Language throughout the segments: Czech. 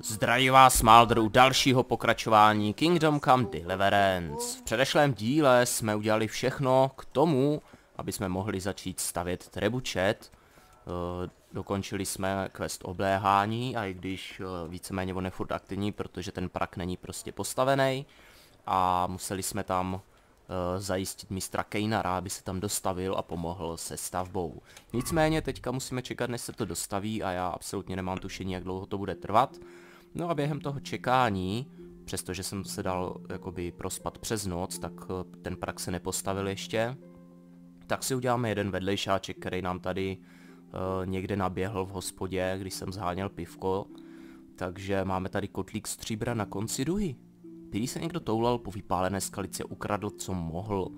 Zdraví vás Maldr u dalšího pokračování Kingdom Come Deliverance. V předešlém díle jsme udělali všechno k tomu, aby jsme mohli začít stavět trebučet. Eh, dokončili jsme quest obléhání a i když eh, víceméně on je furt aktivní, protože ten prak není prostě postavený a museli jsme tam zajistit mistra Kejnara, aby se tam dostavil a pomohl se stavbou. Nicméně teďka musíme čekat, než se to dostaví a já absolutně nemám tušení, jak dlouho to bude trvat. No a během toho čekání, přestože jsem se dal jakoby prospat přes noc, tak eh, ten prak se nepostavil ještě, tak si uděláme jeden vedlejšáček, který nám tady uh, někde naběhl v hospodě, když jsem zháněl pivko. Takže máme tady kotlík stříbra na konci duhy. Prý se někdo toulal po vypálené skalici a ukradl, co mohl.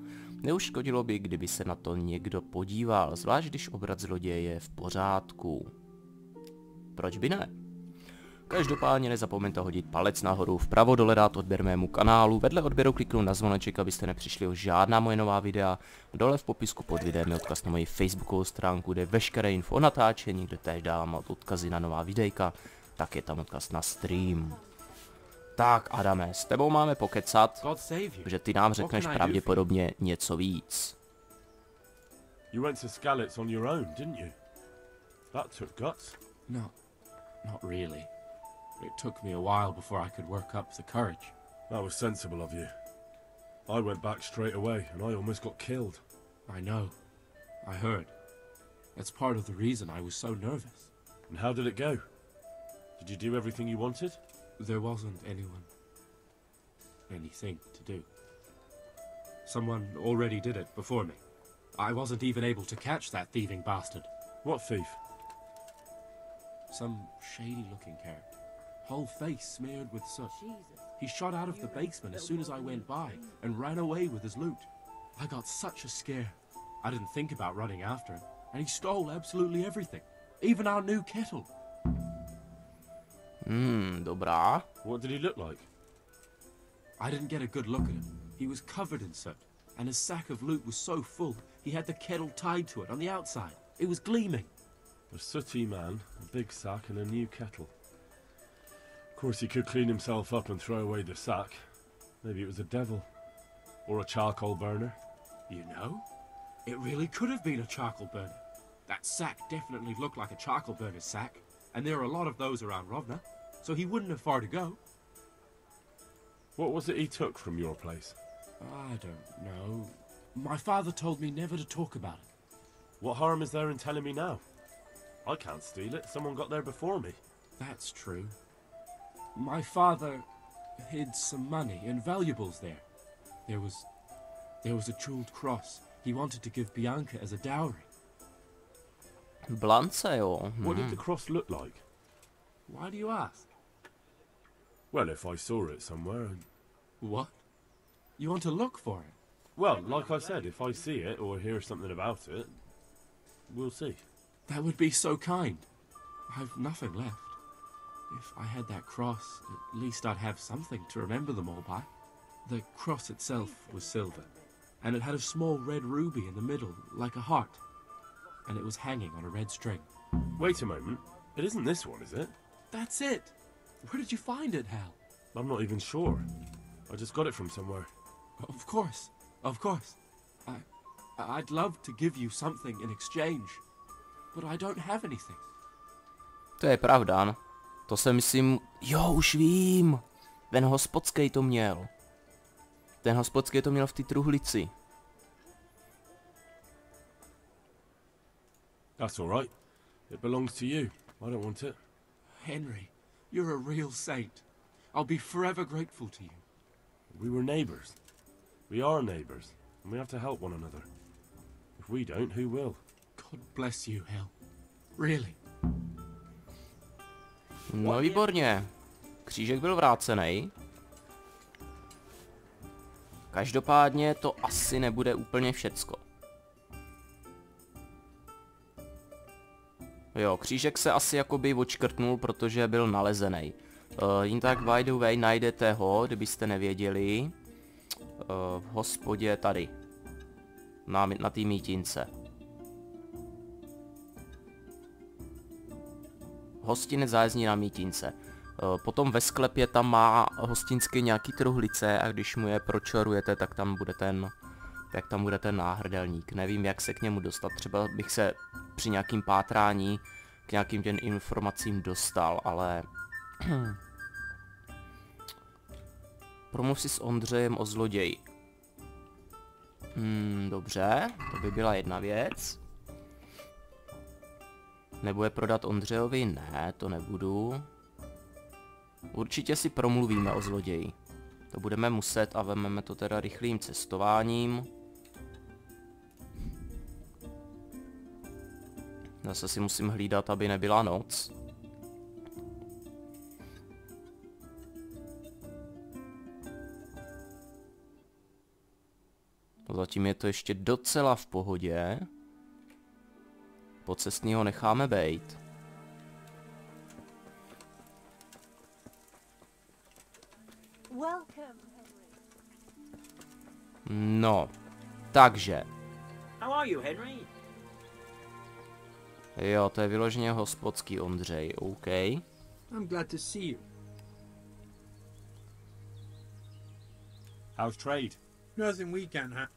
Neuškodilo by, kdyby se na to někdo podíval, zvlášť když obrat zloděje je v pořádku. Proč by ne? Každopádně nezapomeňte hodit palec nahoru, vpravo dole dát odběr mému kanálu, vedle odběru kliknout na zvoneček, abyste nepřišli o žádná moje nová videa. Dole v popisku pod videem je odkaz na moji facebookovou stránku, kde je veškeré info o natáčení, kde též dávám odkazy na nová videjka, tak je tam odkaz na stream. Tak Adame, s tebou máme pokecat, že ty nám řekneš pravděpodobně něco víc. You went to Skalitz on your own, didn't you? That took guts. No, not really. It took me a while before I could work up the courage. That was sensible of you. I went back straight away, and I almost got killed. I know. I heard. That's part of the reason I was so nervous. And how did it go? Did you do everything you wanted? There wasn't anyone. anything to do. Someone already did it before me. I wasn't even able to catch that thieving bastard. What thief? Some shady looking character. Whole face smeared with soot. He shot out of the basement as soon as I went by and ran away with his loot. I got such a scare. I didn't think about running after him, and he stole absolutely everything. Even our new kettle. Hmm, dobrá. What did he look like? I didn't get a good look at him. He was covered in soot, and his sack of loot was so full he had the kettle tied to it on the outside. It was gleaming. A sooty man, a big sack, and a new kettle. Of course, he could clean himself up and throw away the sack. Maybe it was a devil. Or a charcoal burner. You know, it really could have been a charcoal burner. That sack definitely looked like a charcoal burner's sack, and there are a lot of those around Rovna, so he wouldn't have far to go. What was it he took from your place? I don't know. My father told me never to talk about it. What harm is there in telling me now? I can't steal it. Someone got there before me. That's true. My father hid some money and valuables there. There was there was a jeweled cross he wanted to give Bianca as a dowry. Blance, jo. What did Hmm. the cross look like? Why do you ask? Well, if I saw it somewhere. and- What? You want to look for it? Well, like I said, if I see it or hear something about it, we'll see. That would be so kind. I've nothing left. If I had that cross, at least I'd have something to remember them all by. The cross itself was silver, and it had a small red ruby in the middle, like a heart. And it was hanging on a red string. Wait a moment. It isn't this one, is it? That's it! Where did you find it, Hal? I'm not even sure. I just got it from somewhere. Of course, of course. I, I'd love to give you something in exchange, but I don't have anything. To je pravda, no. To se myslím, jo, už vím. Ten hospodský to měl. Ten hospodský to měl v té truhlici. That's all right. It belongs to you. I don't want it. Henry, you're a real saint. I'll be forever grateful to you. We were neighbours. We are neighbours, and we have to help one another. If we don't, who will? God bless you, Hal. Really. No výborně. Křížek byl vrácený. Každopádně to asi nebude úplně všecko. Jo, křížek se asi jakoby odškrtnul, protože byl nalezený. Uh, jen tak by the way najdete ho, kdybyste nevěděli. Uh, v hospodě tady. Na, na té mítince. Hostinec zájezdní na mítince. potom ve sklepě tam má hostinský nějaký truhlice a když mu je pročorujete, tak tam bude ten tak tam bude ten náhrdelník. Nevím, jak se k němu dostat. Třeba bych se při nějakým pátrání k nějakým těm informacím dostal, ale... Promluv si s Ondřejem o zloději. Hmm, dobře, to by byla jedna věc. Nebo je prodat Ondřejovi? Ne, to nebudu. Určitě si promluvíme o zloději. To budeme muset a vememe to teda rychlým cestováním. Zase si musím hlídat, aby nebyla noc. Zatím je to ještě docela v pohodě. Pocestný ho necháme bejt. No, takže. How are you, Henry? Jo, to je vyloženě hospodský Ondřej, OK. I'm glad to see you. How's trade? Nothing we can have.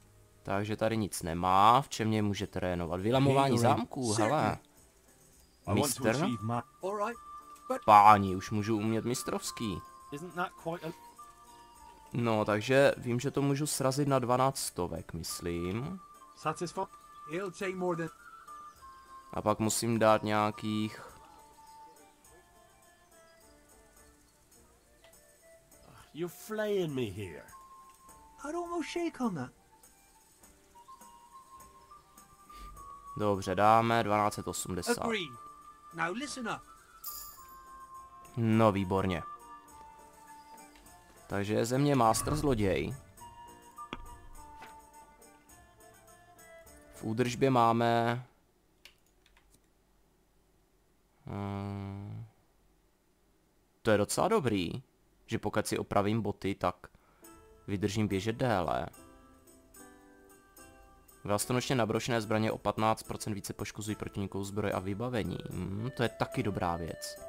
Takže tady nic nemá, v čem mě může trénovat. Vylamování zámků, hele. Mistr? Páni, už můžu umět mistrovský. Isn't that quite a... No, takže vím, že to můžu srazit na 12 stovek, myslím. A pak musím dát nějakých... You're flaying me here. I'd almost shake on that. Dobře, dáme 1280. Agreed. Now listen up. No, výborně. Takže je země Master zloděj. V údržbě máme... Hmm, to je docela dobrý, že pokud si opravím boty, tak vydržím běžet déle. Vlastonočně nabrošené zbraně o 15% více poškozují protivníků zbroj a vybavení. Hmm, to je taky dobrá věc.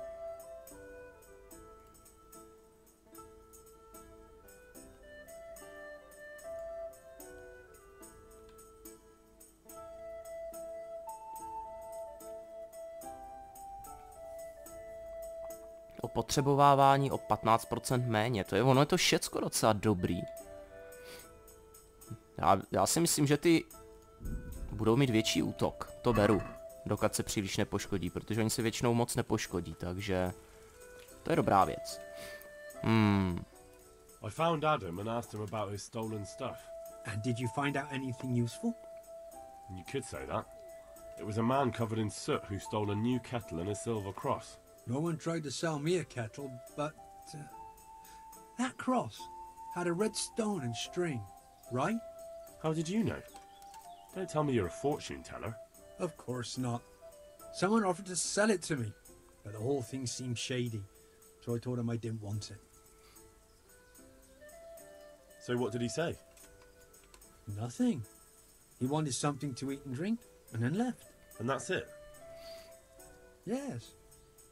Opotřebovávání o 15% méně. To je ono, je to všecko docela dobrý. Já, já si myslím, že ty budou mít větší útok. To beru. Dokud se příliš nepoškodí, protože oni se většinou moc nepoškodí, takže... To je dobrá věc. Hmm. I found Adam and asked him about his stolen stuff. And did you find out anything useful? You could say that. It was a man covered in soot who stole a new kettle and a silver cross. No one tried to sell me a kettle, but uh, that cross had a red stone and string, right? How did you know? Don't tell me you're a fortune teller. Of course not. Someone offered to sell it to me, but the whole thing seemed shady, so I told him I didn't want it. So what did he say? Nothing. He wanted something to eat and drink, and then left. And that's it? Yes.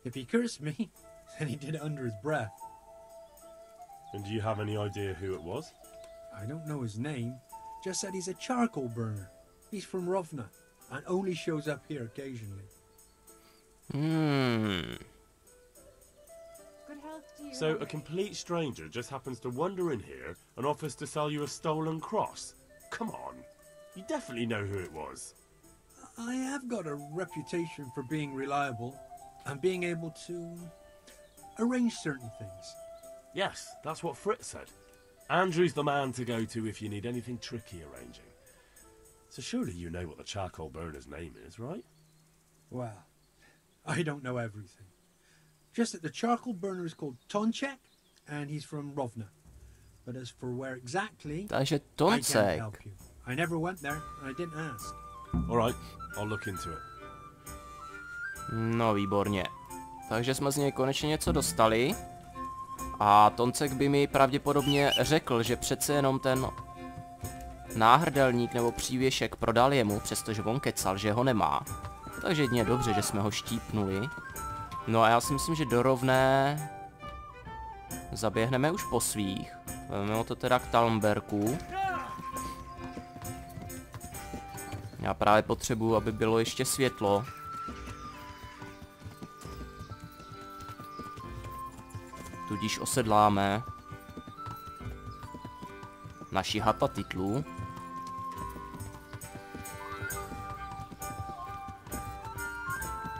If he cursed me, then he did it under his breath. And do you have any idea who it was? I don't know his name, just said he's a charcoal burner. He's from Rovna, and only shows up here occasionally. Hmm. Good health to you. So a complete stranger just happens to wander in here and offers to sell you a stolen cross? Come on. You definitely know who it was. I have got a reputation for being reliable and being able to arrange certain things. Yes, that's what Fritz said. Andrew's the man to go to if you need anything tricky arranging. So surely you know what the charcoal burner's name is, right? Well, I don't know everything. Just that the charcoal burner is called Tonchek, and he's from Rovna. But as for where exactly, Takže I can't Toncek. help you. I never went there, and I didn't ask. Alright, I'll look into it. No výborně. Takže jsme z něj konečně něco dostali. A Toncek by mi pravděpodobně řekl, že přece jenom ten náhrdelník nebo přívěšek prodal jemu, přestože on kecal, že ho nemá. Takže jedině dobře, že jsme ho štípnuli. No a já si myslím, že do rovné zaběhneme už po svých. Vezmeme to teda k Talmberku. Já právě potřebuji, aby bylo ještě světlo. Tudíž osedláme naši hata titlu.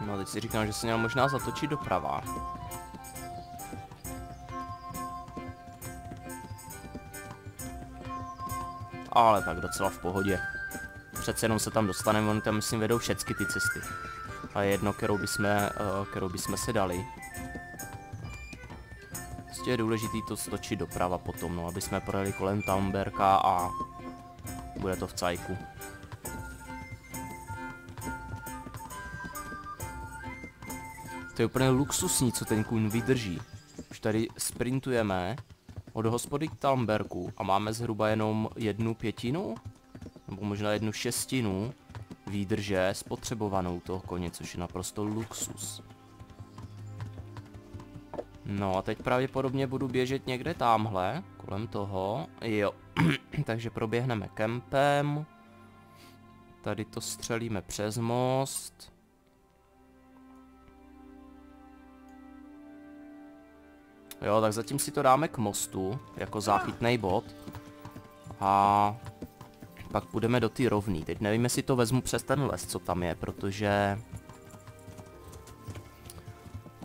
No teď si říkám, že se měl možná zatočit doprava. Ale tak docela v pohodě. Přece jenom se tam dostaneme, oni tam myslím vedou všechny ty cesty. A je jedno, kterou bychom, uh, kterou bychom se dali. Je důležitý to stočit doprava potom, no, aby jsme projeli kolem Tamberka a bude to v cajku. To je úplně luxusní, co ten kůň vydrží. Už tady sprintujeme od hospody k Talmberku a máme zhruba jenom jednu pětinu, nebo možná jednu šestinu výdrže spotřebovanou toho koně, což je naprosto luxus. No a teď pravděpodobně budu běžet někde tamhle, kolem toho. Jo, takže proběhneme kempem. Tady to střelíme přes most. Jo, tak zatím si to dáme k mostu, jako záchytný bod. A pak půjdeme do ty rovný. Teď nevím, jestli to vezmu přes ten les, co tam je, protože...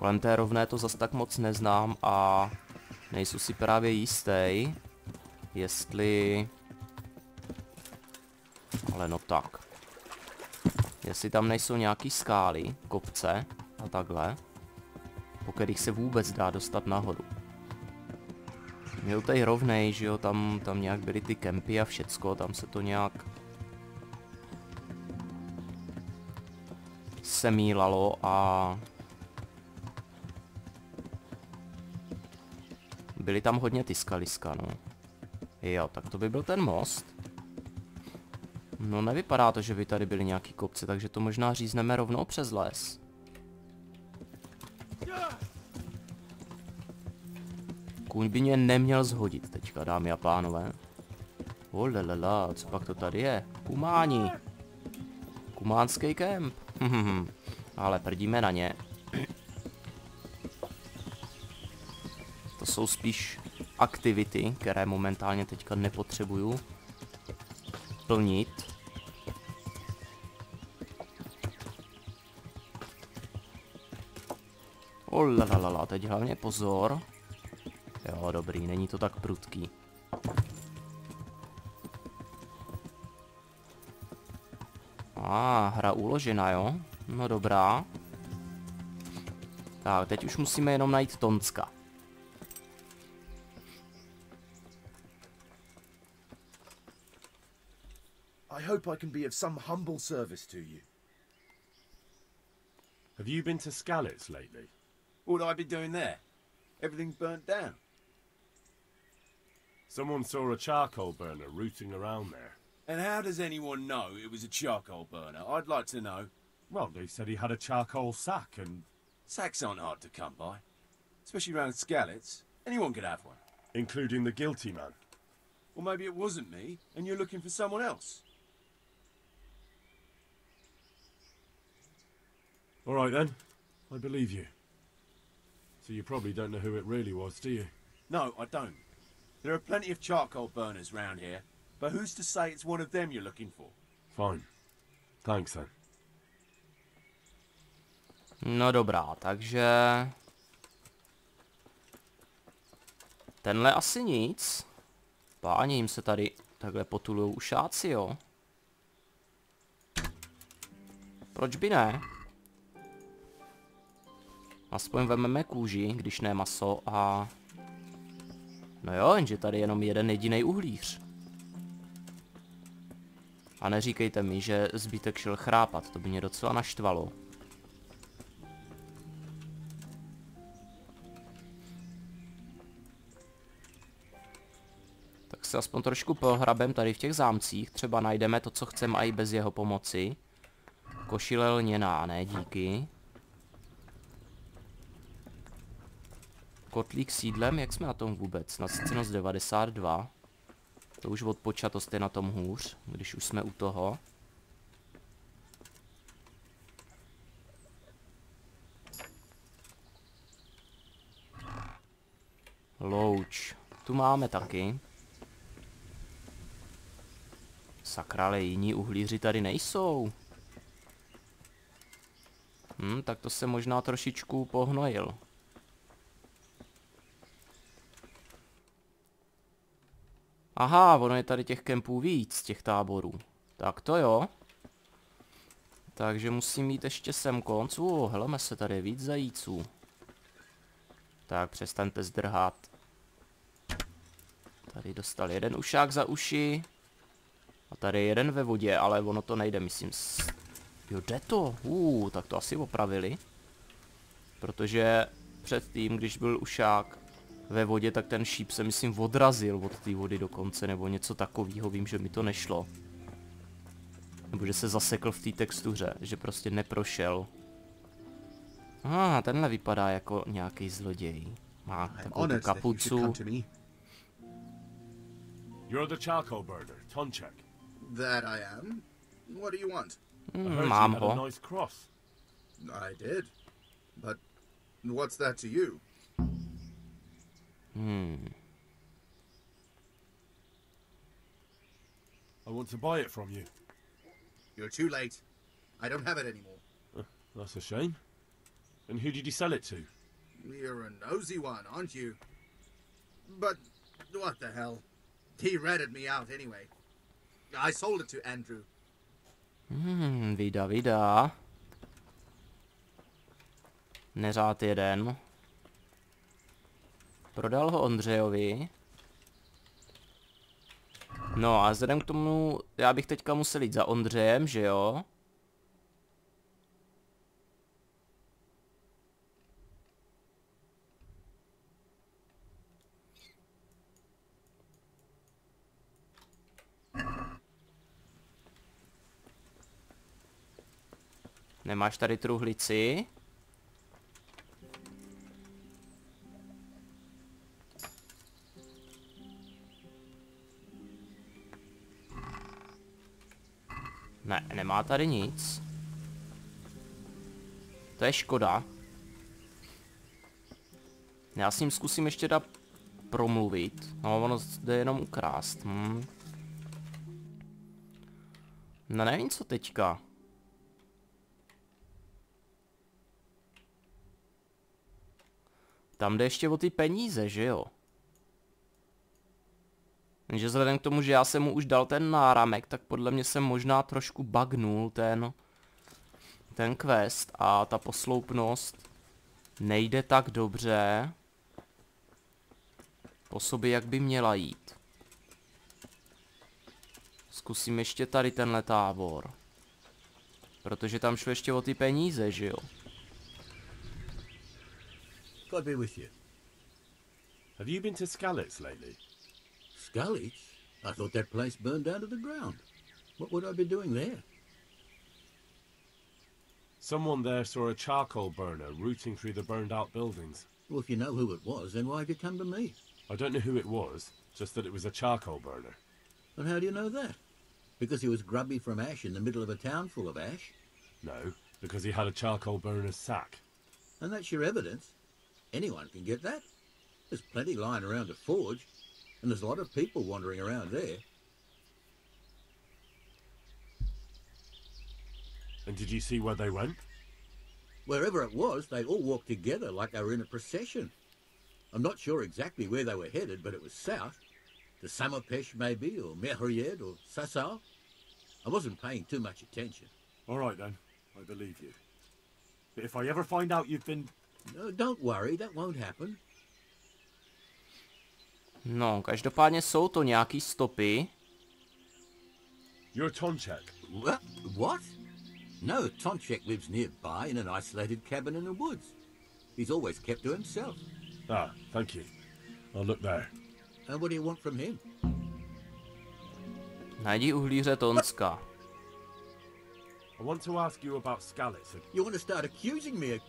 Kolem té rovné to zas tak moc neznám a nejsou si právě jistý, jestli... Ale no tak. Jestli tam nejsou nějaký skály, kopce a takhle po kterých se vůbec dá dostat nahoru. Měl tady rovnej, že jo, tam, tam nějak byly ty kempy a všecko, tam se to nějak semílalo a byly tam hodně ty skaliska, no. Jo, tak to by byl ten most. No nevypadá to, že by tady byly nějaký kopce, takže to možná řízneme rovnou přes les. Kůň by mě neměl zhodit teďka, dámy a pánové. Olelala, co pak to tady je? Kumáni. Kumánský kemp. Ale prdíme na ně. Jsou spíš aktivity, které momentálně teďka nepotřebuju plnit. Olalalala, teď hlavně pozor. Jo, dobrý, není to tak prudký. A, ah, hra uložena, jo? No dobrá. Tak, teď už musíme jenom najít Tonska. Hope I can be of some humble service to you. Have you been to Skalitz lately? What would I be doing there? Everything's burnt down. Someone saw a charcoal burner rooting around there. And how does anyone know it was a charcoal burner? I'd like to know. Well, they said he had a charcoal sack and... Sacks aren't hard to come by. Especially around Skalitz. Anyone could have one. Including the guilty man. Or maybe it wasn't me, and you're looking for someone else. All right then. I believe you. So you probably don't know who it really was, do you? No, I don't. There are plenty of charcoal burners round here, but who's to say it's one of them you're looking for? Fine. Thanks then. No dobrá, takže... Tenhle asi nic. Páni, jim se tady takhle potulují ušáci, jo? Proč by ne? Aspoň vememe kůži, když ne maso a No jo, jenže tady jenom jeden jediný uhlíř. A neříkejte mi, že zbytek šel chrápat, to by mě docela naštvalo. Tak se aspoň trošku pohrabem tady v těch zámcích, třeba najdeme to, co chceme i bez jeho pomoci. Košile lněná, ne díky. Kotlík sídlem, jak jsme na tom vůbec? Nasycenost 92. To už odpočatost je na tom hůř, když už jsme u toho. Louč. Tu máme taky. Sakra, ale jiní uhlíři tady nejsou. Hm, tak to se možná trošičku pohnojil. Aha, ono je tady těch kempů víc, těch táborů. Tak to jo. Takže musím mít ještě sem konc. Uh, heleme se tady víc zajíců. Tak přestaňte zdrhat. Tady dostal jeden ušák za uši. A tady jeden ve vodě, ale ono to nejde, myslím. Jo, jde to. Uh, tak to asi opravili. Protože předtím, když byl ušák ve vodě, tak ten šíp se myslím odrazil od té vody dokonce, nebo něco takového, vím, že mi to nešlo. Nebo že se zasekl v té textuře, že prostě neprošel. Ah, tenhle vypadá jako nějaký zloděj. Má takovou tu kapucu. You're the charcoal burner, Tonchek. That I am. What do you want? I heard mám you had a ho. nice cross. I did. But what's that to you? Hmm. I want to buy it from you. You're too late. I don't have it anymore. That's a shame. And who did you sell it to? You're a nosy one, aren't you? But what the hell? He ratted me out anyway. I sold it to Andrew. Hmm, vida, vida. Neřád jeden. Prodal ho Ondřejovi. No a vzhledem k tomu, já bych teďka musel jít za Ondřejem, že jo? Nemáš tady truhlici? Ne, nemá tady nic. To je škoda. Já s ním zkusím ještě dát promluvit. No, ono jde jenom ukrást. Hm. No nevím, co teďka. Tam jde ještě o ty peníze, že jo? Jenže vzhledem k tomu, že já jsem mu už dal ten náramek, tak podle mě jsem možná trošku bagnul ten, ten quest a ta posloupnost nejde tak dobře po sobě, jak by měla jít. Zkusím ještě tady tenhle tábor. Protože tam šlo ještě o ty peníze, že jo? God be with you. Have you been to Skalitz lately? Scully's? I thought that place burned down to the ground. What would I be doing there? Someone there saw a charcoal burner rooting through the burned out buildings. Well, if you know who it was, then why have you come to me? I don't know who it was, just that it was a charcoal burner. And how do you know that? Because he was grubby from ash in the middle of a town full of ash? No, because he had a charcoal burner's sack. And that's your evidence? Anyone can get that. There's plenty lying around the forge, and there's a lot of people wandering around there. And did you see where they went? Wherever it was, they all walked together like they were in a procession. I'm not sure exactly where they were headed, but it was south. To Samopesh, maybe, or Mehried, or Sassau. I wasn't paying too much attention. All right then, I believe you. But if I ever find out you've been... No, don't worry, that won't happen. No, každopádně jsou to nějaký stopy. You're Tonchek. What? What? No, Tonchek lives nearby in an isolated cabin in the woods. He's always kept to himself. Ah, thank you. I'll look there. And what do you want from him? Najdi uhlíře Tonska. I want to ask you about Skalitz. You want to start accusing me of...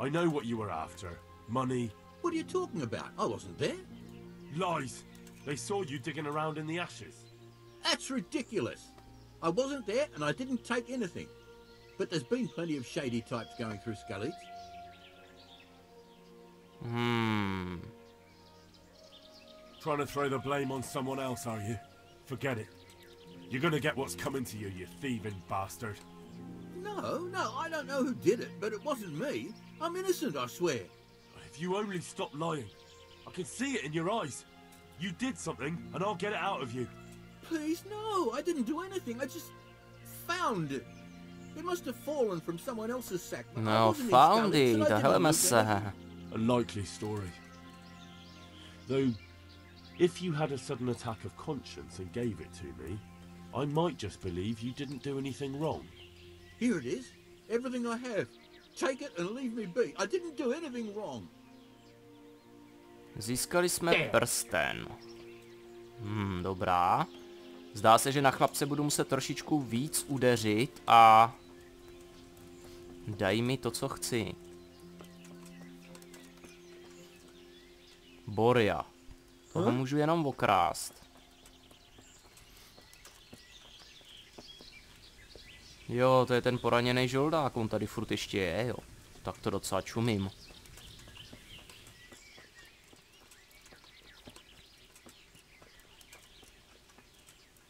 I know what you were after. Money. What are you talking about? I wasn't there. Lies. They saw you digging around in the ashes. That's ridiculous. I wasn't there and I didn't take anything. But there's been plenty of shady types going through Scully's. Hmm. Trying to throw the blame on someone else, are you? Forget it. You're gonna get what's coming to you, you thieving bastard. No, no, I don't know who did it, but it wasn't me. I'm innocent, I swear. If you only stop lying, I can see it in your eyes. You did something, and I'll get it out of you. Please, no, I didn't do anything. I just found it. It must have fallen from someone else's sack. No, wasn't in found Scully's, and I it. didn't Heleme look se. at it. A likely story. Though, if you had a sudden attack of conscience and gave it to me, I might just believe you didn't do anything wrong. Here it is. Everything I have. Take it and leave me be. I didn't do anything wrong. Získali jsme prsten. Hmm, dobrá. Zdá se, že na chlapce budu muset trošičku víc udeřit a... Daj mi to, co chci. Boria. Toho můžu jenom okrást. Jo, to je ten poraněný žoldák, on tady furt ještě je, jo. Tak to docela čumím.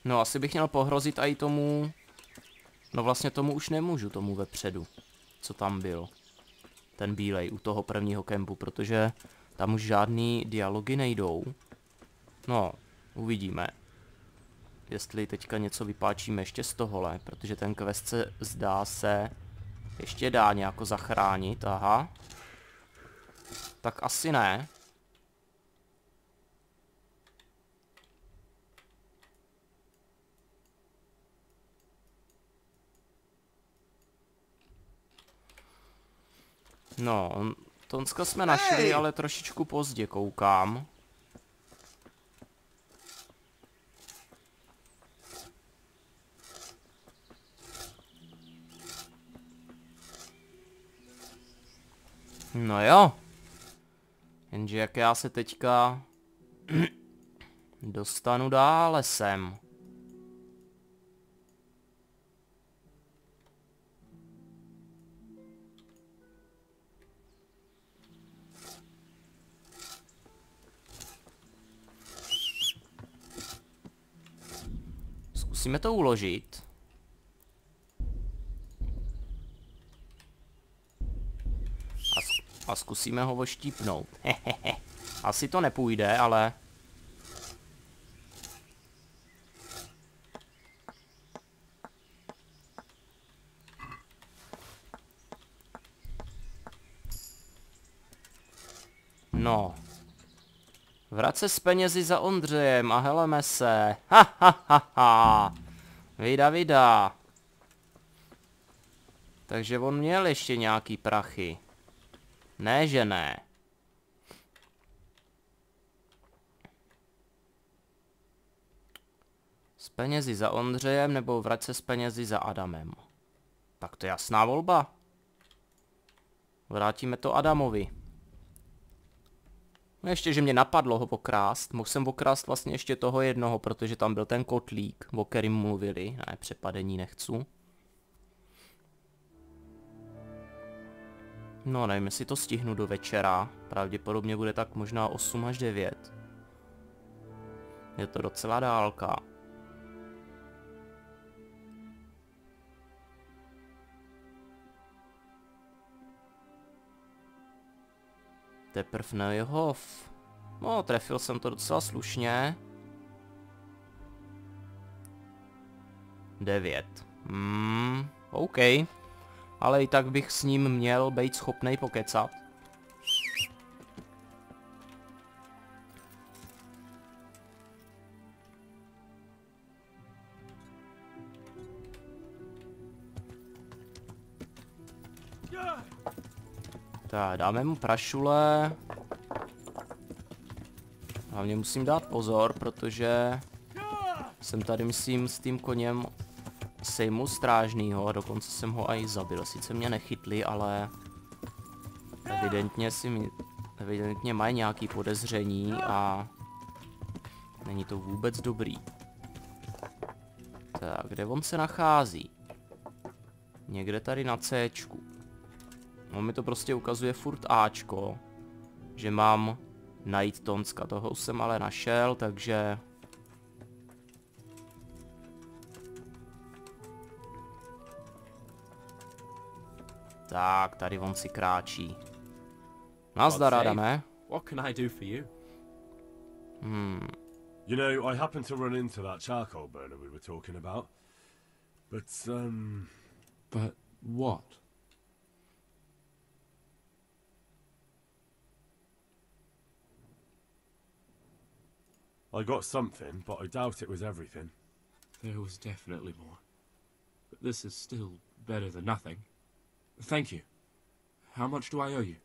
No asi bych měl pohrozit i tomu... No vlastně tomu už nemůžu, tomu vepředu. Co tam byl. Ten bílej u toho prvního kempu, protože tam už žádný dialogy nejdou. No, uvidíme. Jestli teďka něco vypáčíme ještě z tohohle, protože ten quest se zdá se ještě dá nějako zachránit, aha. Tak asi ne. No, on, Tonska jsme našli, Hej! ale trošičku pozdě koukám. No jo. Jenže jak já se teďka dostanu dále sem. Zkusíme to uložit. A, a zkusíme ho oštípnout. Hehehe. Asi to nepůjde, ale... No. Se s penězi za Ondřejem a heleme se. Ha, ha, ha, ha. Vida, vida. Takže on měl ještě nějaký prachy. Ne, že ne. S penězi za Ondřejem nebo vrať se s penězi za Adamem. Tak to je jasná volba. Vrátíme to Adamovi. No ještě, že mě napadlo ho pokrást. Mohl jsem okrást vlastně ještě toho jednoho, protože tam byl ten kotlík, o kterým mluvili. Ne, přepadení nechcu. No, nevím, jestli to stihnu do večera. Pravděpodobně bude tak možná 8 až 9. Je to docela dálka. Teprv Neuhoff. No, trefil jsem to docela slušně. 9. Hmm, OK. Ale i tak bych s ním měl být schopný pokecat. Tak, dáme mu prašule. Hlavně musím dát pozor, protože jsem tady, myslím, s tím koněm sejmu strážnýho a dokonce jsem ho i zabil. Sice mě nechytli, ale Evidentně si mi, evidentně mají nějaký podezření a není to vůbec dobrý. Tak, kde on se nachází? Někde tady na C. On mi to prostě ukazuje furt Ačko, že mám najít Tonska. Toho už jsem ale našel, takže... Tak, tady on si kráčí. Nazdar. Adame. What can I do for you? Hmm. You know, I happened to run into that charcoal burner we were talking about. But, um, But what? I got something, but I doubt it was everything. There was definitely more. But this is still better than nothing. Thank you. How much do I owe you?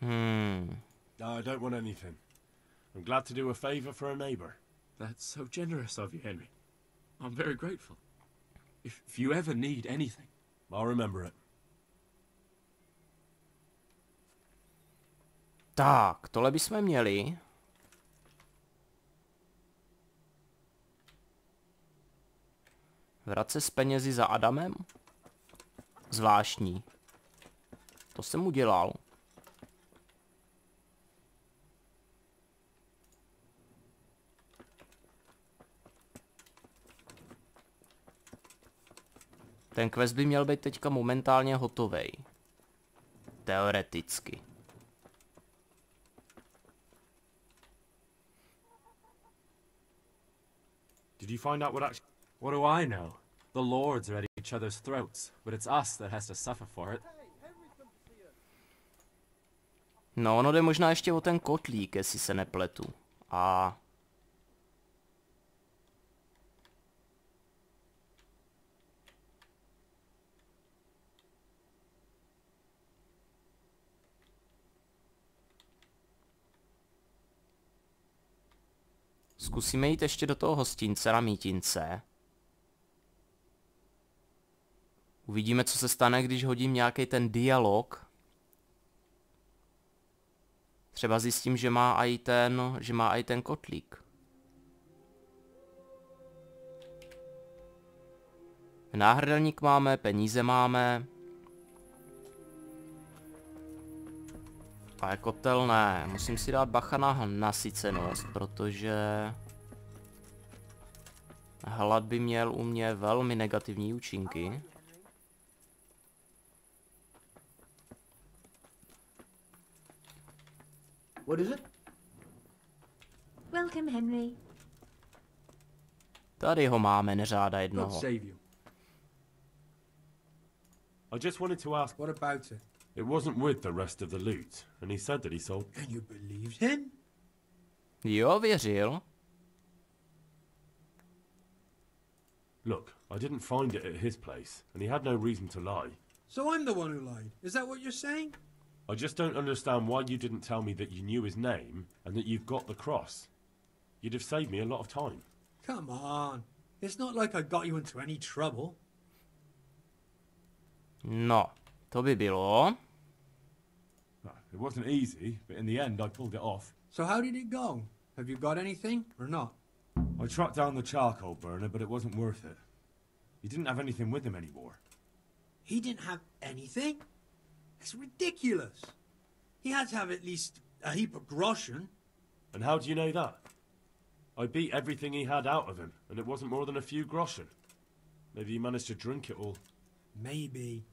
Hmm. No, I don't want anything. I'm glad to do a favour for a neighbour. That's so generous of you, Henry. I'm very grateful. If, if you ever need anything, I'll remember it. Tak, tohle bychom měli. Vrace s penězi za Adamem? Zvláštní. To jsem udělal. Ten quest by měl být teďka momentálně hotovej. Teoreticky. Did you find out what actually... what do I know? The lords are at each other's throats, but it's us that has to suffer for it. No, ono jde možná ještě o ten kotlík, jestli se nepletu. A... Zkusíme jít ještě do toho hostince na mítince. Uvidíme, co se stane, když hodím nějaký ten dialog. Třeba zjistím, že má i ten, že má i ten kotlík. Náhrdelník máme, peníze máme. Ale kotel ne, musím si dát bacha na nasycenost, protože... Hlad by měl u mě velmi negativní účinky. What is it? Welcome, Henry. Tady ho máme, neřáda jednoho. I just wanted to ask... What about it? It wasn't with the rest of the loot, and he said that he sold... And you believed him? Jo, věřil. Look, I didn't find it at his place, and he had no reason to lie. So I'm the one who lied. Is that what you're saying? I just don't understand why you didn't tell me that you knew his name and that you've got the cross. You'd have saved me a lot of time. Come on. It's not like I got you into any trouble. No, to by bylo. It wasn't easy, but in the end I pulled it off. So how did it go? Have you got anything or not? I tracked down the charcoal burner, but it wasn't worth it. He didn't have anything with him anymore. He didn't have anything? It's ridiculous. He had to have at least a heap of groschen. And how do you know that? I beat everything he had out of him, and it wasn't more than a few groschen. Maybe he managed to drink it all. Maybe.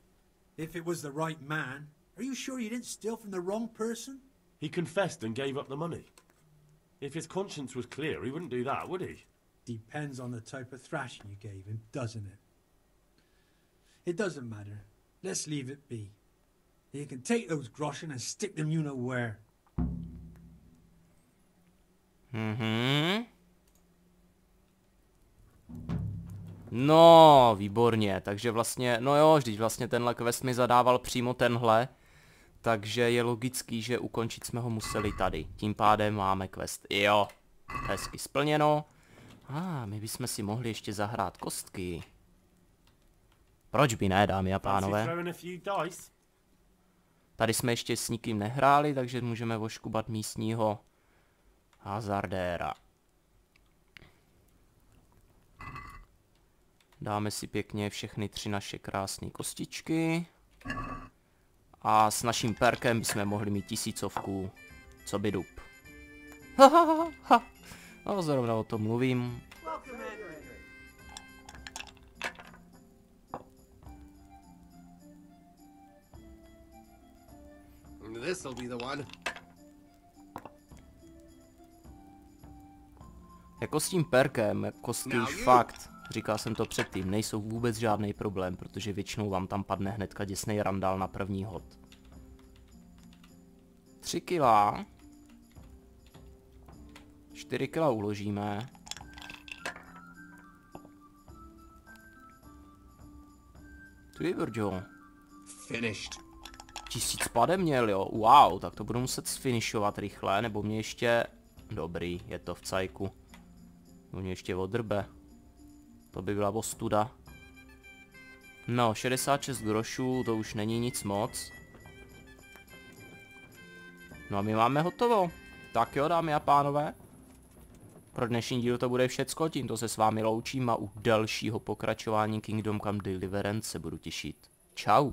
If it was the right man. Are you sure you didn't steal from the wrong person? He confessed and gave up the money. If his conscience was clear, he wouldn't do that, would he? Depends on the type of thrashing you gave him, doesn't it? It doesn't matter. Let's leave it be. You can take those groschen and stick them you know where. Mhm. No, výborně, takže vlastně, no jo, vždyť vlastně tenhle quest mi zadával přímo tenhle, takže je logický, že ukončit jsme ho museli tady, tím pádem máme quest, jo, hezky splněno. A ah, my bychom si mohli ještě zahrát kostky. Proč by ne, dámy a pánové? Tady jsme ještě s nikým nehráli, takže můžeme oškubat místního hazardéra. Dáme si pěkně všechny tři naše krásné kostičky. A s naším perkem bychom mohli mít tisícovku, co by dub. Ha, ha, ha. No, zrovna o tom mluvím. This'll be the one. Jako s tím perkem, kostky Now už fakt, říkal jsem to předtím, nejsou vůbec žádný problém, protože většinou vám tam padne hnedka děsnej randál na první hod. Tři kila. Čtyři kila uložíme. Ty brďo. Finished. Tisíc pade měl, jo. Wow, tak to budu muset sfinišovat rychle, nebo mě ještě... Dobrý, je to v cajku. To mě ještě odrbe. To by byla ostuda. No, 66 grošů, to už není nic moc. No a my máme hotovo. Tak jo, dámy a pánové. Pro dnešní díl to bude všecko, tímto se s vámi loučím a u dalšího pokračování Kingdom Come Deliverance se budu těšit. Čau.